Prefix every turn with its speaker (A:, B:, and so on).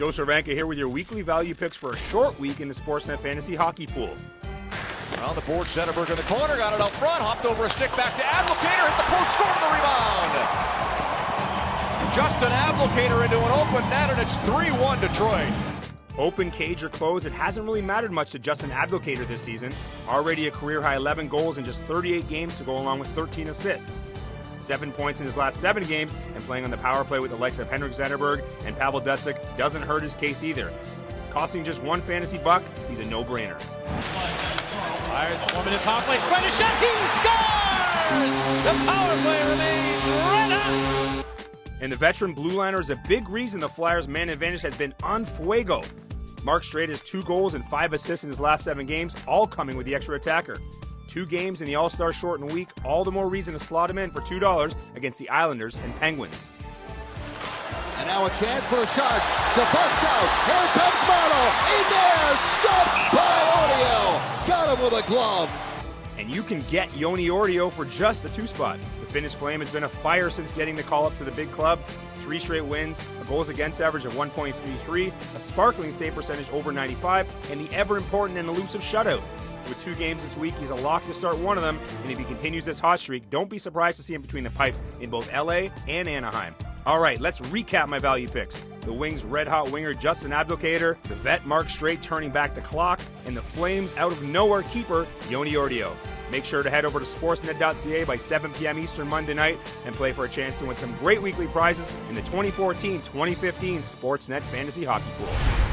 A: Joe Cervenka here with your weekly value picks for a short week in the Sportsnet Fantasy Hockey Pool.
B: On the board, Zetterberg in the corner, got it up front, hopped over a stick back to Abdelkader, hit the post, scored the rebound. Justin Abdelkader into an open net, and it's 3-1 Detroit.
A: Open cage or close, it hasn't really mattered much to Justin Abdelkader this season. Already a career high 11 goals in just 38 games to go along with 13 assists. Seven points in his last seven games, and playing on the power play with the likes of Henrik Zetterberg and Pavel Datsyuk doesn't hurt his case either. Costing just one fantasy buck, he's a no-brainer.
C: Fires one minute power play, straight a shot, he scores! The power play remains red hot!
A: And the veteran blue liner is a big reason the Flyers' man advantage has been on fuego. Mark Streit has two goals and five assists in his last seven games, all coming with the extra attacker. Two games in the All Star shortened week, all the more reason to slot him in for $2 against the Islanders and Penguins.
D: And now a chance for the Sharks to bust out. Here comes Marleau. In there, stopped by Ortio. Got him with a glove.
A: And you can get Joni Ortio for just the two spot. The Finnish Flame has been a fire since getting the call up to the big club. Three straight wins, a goals against average of 1.33, a sparkling save percentage over 95, and the ever important and elusive shutout. With two games this week, he's a lock to start one of them, and if he continues this hot streak, don't be surprised to see him between the pipes in both LA and Anaheim. All right, let's recap my value picks. The Wings' red hot winger Justin Abdelkader, the vet Mark Streit turning back the clock, and the Flames out of nowhere keeper Joni Ortio. Make sure to head over to sportsnet.ca by 7 p.m. Eastern Monday night and play for a chance to win some great weekly prizes in the 2014 2015 Sportsnet Fantasy Hockey Pool.